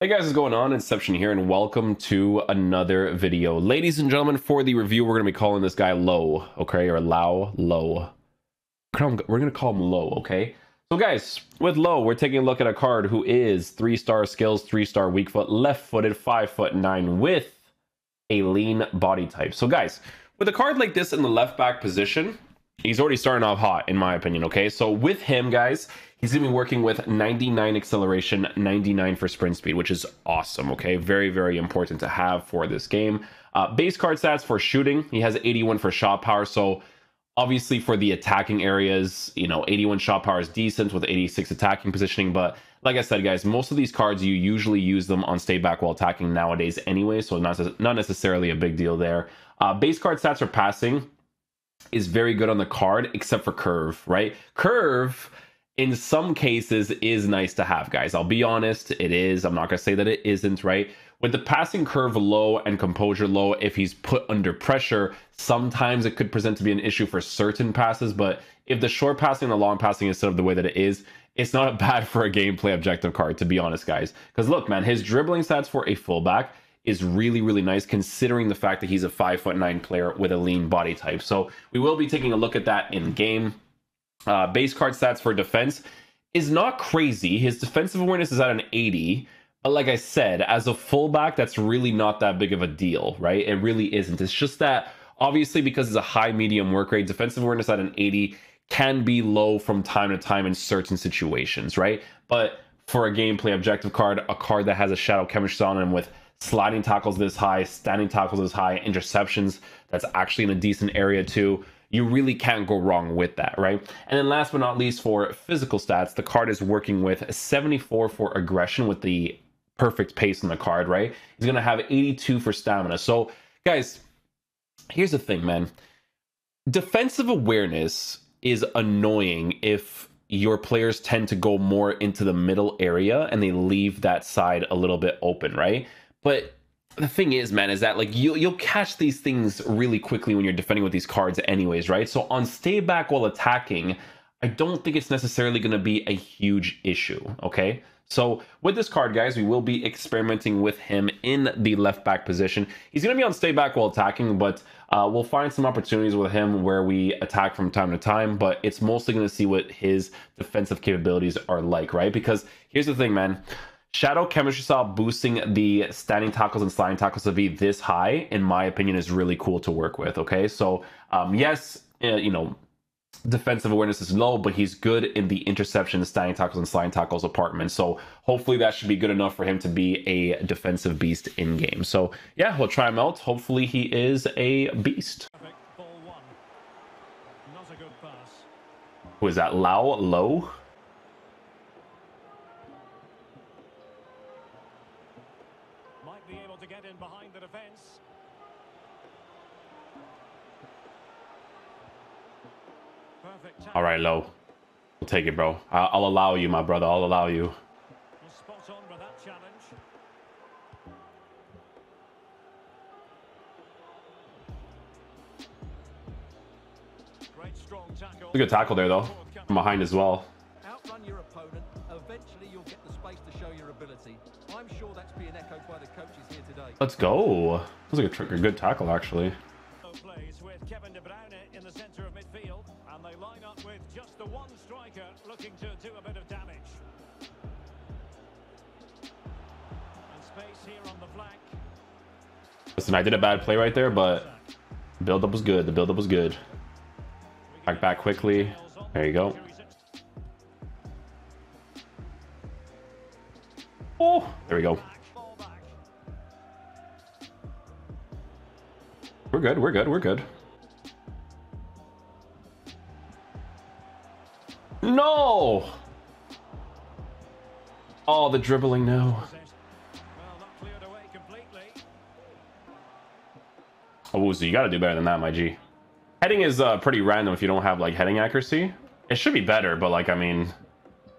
Hey guys, what's going on? Inception here, and welcome to another video. Ladies and gentlemen, for the review, we're going to be calling this guy Lowe, okay? Or Lao Lowe. We're going to call him Lowe, okay? So guys, with Lowe, we're taking a look at a card who is 3-star skills, 3-star weak foot, left-footed, 5 foot 9 with a lean body type. So guys, with a card like this in the left back position, he's already starting off hot, in my opinion, okay? So with him, guys, he's going to be working with 99 acceleration, 99 for sprint speed, which is awesome, okay? Very, very important to have for this game. Uh, base card stats for shooting, he has 81 for shot power, so obviously for the attacking areas, you know, 81 shot power is decent with 86 attacking positioning, but like I said, guys, most of these cards, you usually use them on stay back while attacking nowadays anyway, so not, not necessarily a big deal there. Uh, base card stats are passing, is very good on the card, except for curve, right? Curve, in some cases, is nice to have, guys. I'll be honest, it is. I'm not going to say that it isn't, right? With the passing curve low and composure low, if he's put under pressure, sometimes it could present to be an issue for certain passes. But if the short passing and the long passing is sort of the way that it is, it's not bad for a gameplay objective card, to be honest, guys. Because look, man, his dribbling stats for a fullback is really, really nice considering the fact that he's a five foot nine player with a lean body type. So we will be taking a look at that in game. Uh, base card stats for defense is not crazy. His defensive awareness is at an 80. But like I said, as a fullback, that's really not that big of a deal, right? It really isn't. It's just that obviously because it's a high medium work rate, defensive awareness at an 80 can be low from time to time in certain situations, right? But for a gameplay objective card, a card that has a shadow chemistry on him with sliding tackles this high, standing tackles this high, interceptions that's actually in a decent area too. You really can't go wrong with that, right? And then last but not least, for physical stats, the card is working with 74 for aggression with the perfect pace in the card, right? He's going to have 82 for stamina. So, guys, here's the thing, man. Defensive awareness is annoying if your players tend to go more into the middle area and they leave that side a little bit open, right? But the thing is, man, is that like you'll you'll catch these things really quickly when you're defending with these cards, anyways, right? So on stay back while attacking, I don't think it's necessarily going to be a huge issue. Okay. So with this card, guys, we will be experimenting with him in the left back position. He's going to be on stay back while attacking, but uh, we'll find some opportunities with him where we attack from time to time. But it's mostly going to see what his defensive capabilities are like, right? Because here's the thing, man. Shadow Chemistry Style boosting the standing tackles and sliding tackles to be this high, in my opinion, is really cool to work with. Okay, so um, yes, uh, you know, defensive awareness is low, but he's good in the interception, standing tackles, and sliding tackles apartment. So hopefully that should be good enough for him to be a defensive beast in game. So yeah, we'll try him out. Hopefully he is a beast. Who is that? Lao Lowe? Right, Lowe. We'll take it, bro. I'll, I'll allow you, my brother. I'll allow you. a good tackle there, though. From behind as well. Outrun your opponent. Eventually, you'll get the space to show your ability. I'm sure that's being echoed by the coaches here today. Let's go. That was like a, a good tackle, actually. Looking to do a bit of damage. And space here on the flank. Listen, I did a bad play right there, but build-up was good. The build-up was good. Back back quickly. There you go. Oh, there we go. We're good, we're good, we're good. No! Oh, the dribbling no. Oh, so you gotta do better than that, my G. Heading is uh, pretty random if you don't have like heading accuracy. It should be better, but like, I mean,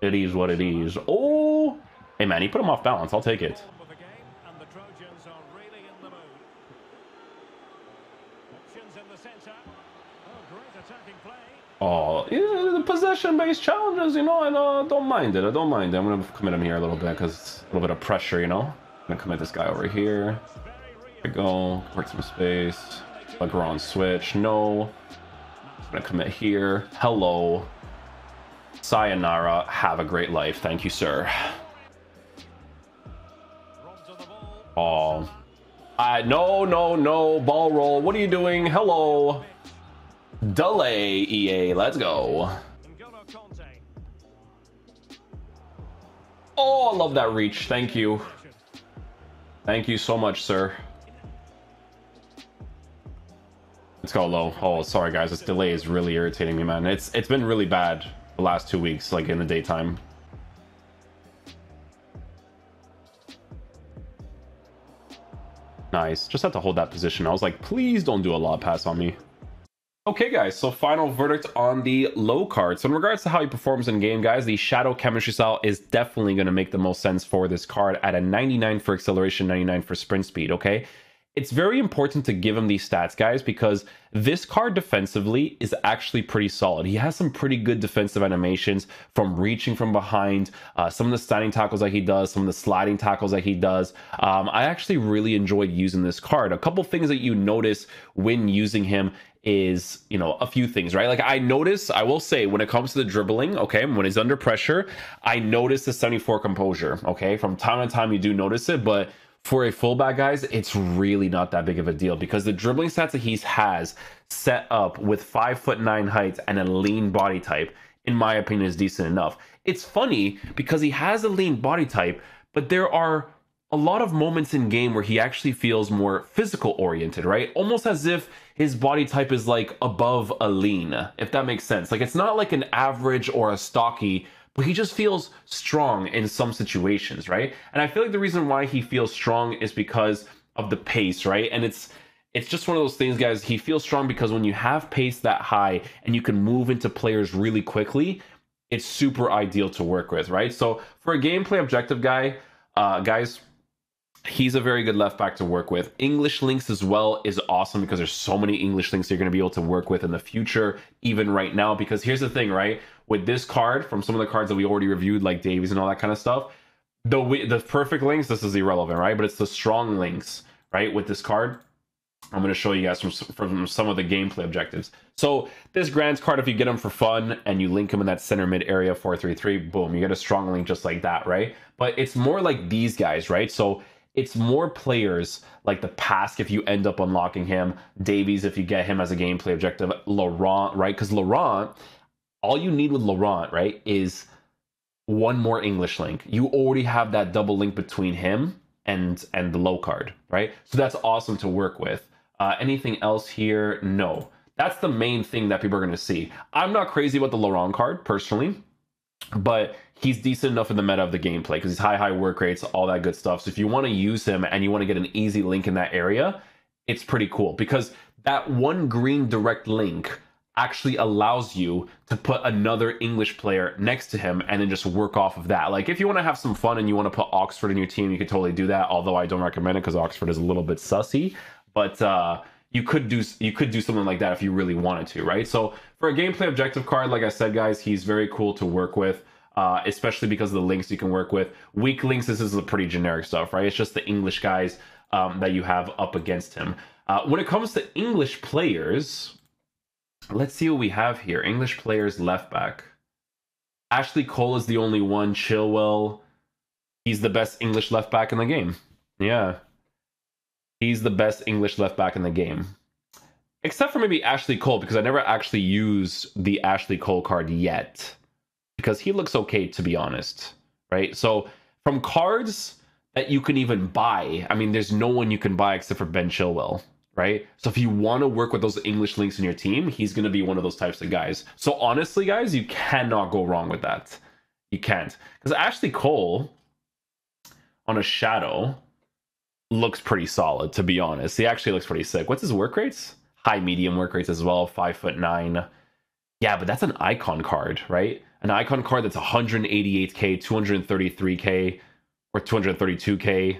it is what it is. Oh! Hey man, he put him off balance. I'll take it. Oh, yeah, the possession-based challenges, you know, I uh, don't mind it. I don't mind it. I'm to commit him here a little bit because a little bit of pressure, you know. I'm to commit this guy over here. There we go. Convert some space. Lagrange switch. No. I'm to commit here. Hello. Sayonara. Have a great life. Thank you, sir. Oh. Uh, no, no, no. Ball roll. What are you doing? Hello. Delay, EA. Let's go. Oh, I love that reach. Thank you. Thank you so much, sir. Let's go Lowe. Oh, sorry guys. This delay is really irritating me, man. It's It's been really bad the last two weeks, like in the daytime. Nice. Just had to hold that position. I was like, please don't do a lob pass on me. Okay, guys, so final verdict on the Lowe card. So in regards to how he performs in game, guys, the Shadow Chemistry style is definitely going to make the most sense for this card at a 99 for acceleration, 99 for sprint speed, okay? It's very important to give him these stats, guys, because this card defensively is actually pretty solid. He has some pretty good defensive animations from reaching from behind, uh, some of the standing tackles that he does, some of the sliding tackles that he does. Um, I actually really enjoyed using this card. A couple things that you notice when using him is you know a few things right like i notice i will say when it comes to the dribbling okay when he's under pressure i notice the 74 composure okay from time to time you do notice it but for a fullback, guys, it's really not that big of a deal because the dribbling stats that he has set up with five foot nine height and a lean body type, in my opinion, is decent enough. It's funny because he has a lean body type, but there are a lot of moments in game where he actually feels more physical oriented, right? Almost as if his body type is like above a lean, if that makes sense. Like it's not like an average or a stocky but he just feels strong in some situations, right? And I feel like the reason why he feels strong is because of the pace, right? And it's it's just one of those things, guys. He feels strong because when you have pace that high and you can move into players really quickly, it's super ideal to work with, right? So for a gameplay objective guy, uh, guys, he's a very good left back to work with. English links as well is awesome because there's so many English links you're going to be able to work with in the future, even right now. Because here's the thing, right? With this card, from some of the cards that we already reviewed, like Davies and all that kind of stuff, the the perfect links, this is irrelevant, right? But it's the strong links, right? With this card, I'm going to show you guys from, from some of the gameplay objectives. So this Grants card, if you get him for fun and you link him in that center mid area 433, boom, you get a strong link just like that, right? But it's more like these guys, right? So it's more players like the Pask if you end up unlocking him, Davies if you get him as a gameplay objective, Laurent, right? Because Laurent, all you need with Laurent, right, is one more English link. You already have that double link between him and and the Lowe card, right? So that's awesome to work with. Uh, anything else here? No. That's the main thing that people are going to see. I'm not crazy about the Laurent card personally but he's decent enough in the meta of the gameplay because he's high, high work rates, all that good stuff. So if you want to use him and you want to get an easy link in that area, it's pretty cool because that one green direct link actually allows you to put another English player next to him and then just work off of that. Like if you want to have some fun and you want to put Oxford in your team, you could totally do that. Although I don't recommend it because Oxford is a little bit sussy. But uh, you could do you could do something like that if you really wanted to, right? So for a gameplay objective card, like I said, guys, he's very cool to work with. Uh, especially because of the links you can work with. Weak links, this is a pretty generic stuff, right? It's just the English guys um, that you have up against him. Uh, when it comes to English players, let's see what we have here. English players left back. Ashley Cole is the only one. Chilwell, he's the best English left back in the game. Yeah. He's the best English left back in the game. Except for maybe Ashley Cole, because I never actually used the Ashley Cole card yet. Because he looks okay, to be honest. Right? So from cards that you can even buy, I mean, there's no one you can buy except for Ben Chilwell. Right? So if you want to work with those English links in your team, he's going to be one of those types of guys. So honestly, guys, you cannot go wrong with that. You can't. Because Ashley Cole on a shadow looks pretty solid, to be honest. He actually looks pretty sick. What's his work rates? High medium work rates as well, five foot nine. Yeah, but that's an icon card, right? An icon card that's 188k, 233k, or 232k,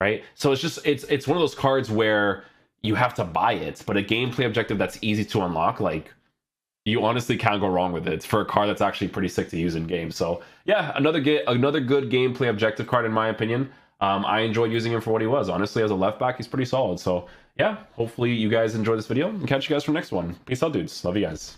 right? So it's just it's it's one of those cards where you have to buy it, but a gameplay objective that's easy to unlock, like you honestly can't go wrong with it. It's for a card that's actually pretty sick to use in game. So yeah, another get another good gameplay objective card in my opinion. Um, I enjoyed using him for what he was. Honestly, as a left back, he's pretty solid. So yeah, hopefully you guys enjoy this video and catch you guys for next one. Peace out, dudes. Love you guys.